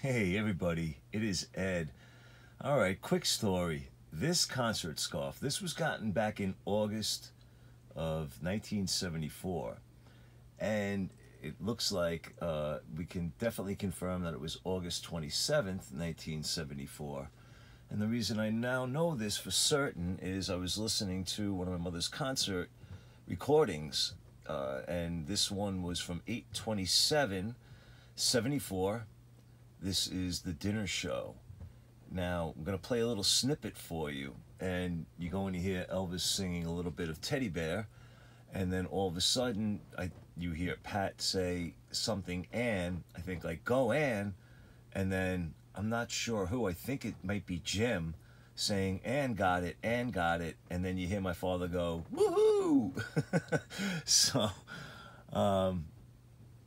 Hey, everybody, it is Ed. All right, quick story. This concert scarf, this was gotten back in August of 1974. And it looks like uh, we can definitely confirm that it was August 27th, 1974. And the reason I now know this for certain is I was listening to one of my mother's concert recordings, uh, and this one was from 827 74. This is the dinner show. Now, I'm going to play a little snippet for you, and you're going to hear Elvis singing a little bit of Teddy Bear, and then all of a sudden, I, you hear Pat say something, Ann, I think like, go Ann, and then I'm not sure who, I think it might be Jim, saying, Ann got it, Ann got it, and then you hear my father go, woohoo! so, um,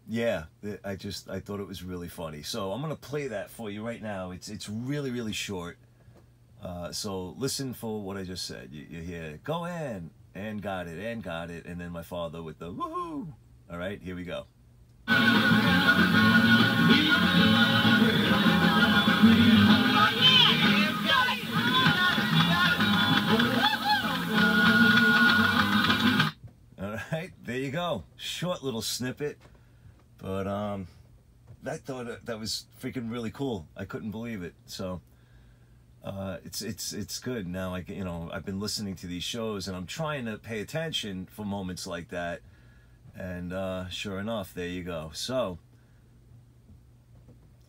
yeah, I just I thought it was really funny. So I'm gonna play that for you right now. It's it's really really short. Uh, so listen for what I just said. You, you hear go Ann Ann got it Ann got it, and then my father with the woohoo. All right, here we go. All right, there you go. Short little snippet. But um, I thought that was freaking really cool. I couldn't believe it. So uh, it's it's it's good now. Like you know, I've been listening to these shows and I'm trying to pay attention for moments like that. And uh, sure enough, there you go. So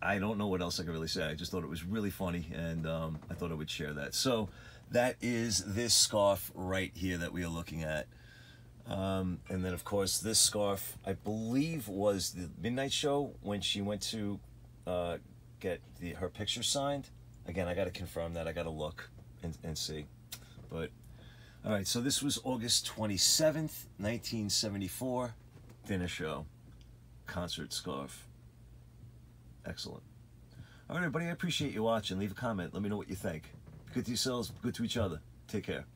I don't know what else I can really say. I just thought it was really funny, and um, I thought I would share that. So that is this scarf right here that we are looking at. Um, and then, of course, this scarf, I believe, was the Midnight Show when she went to uh, get the, her picture signed. Again, I got to confirm that. I got to look and, and see. But, all right, so this was August 27th, 1974. Dinner show. Concert scarf. Excellent. All right, everybody, I appreciate you watching. Leave a comment. Let me know what you think. Good to yourselves, good to each other. Take care.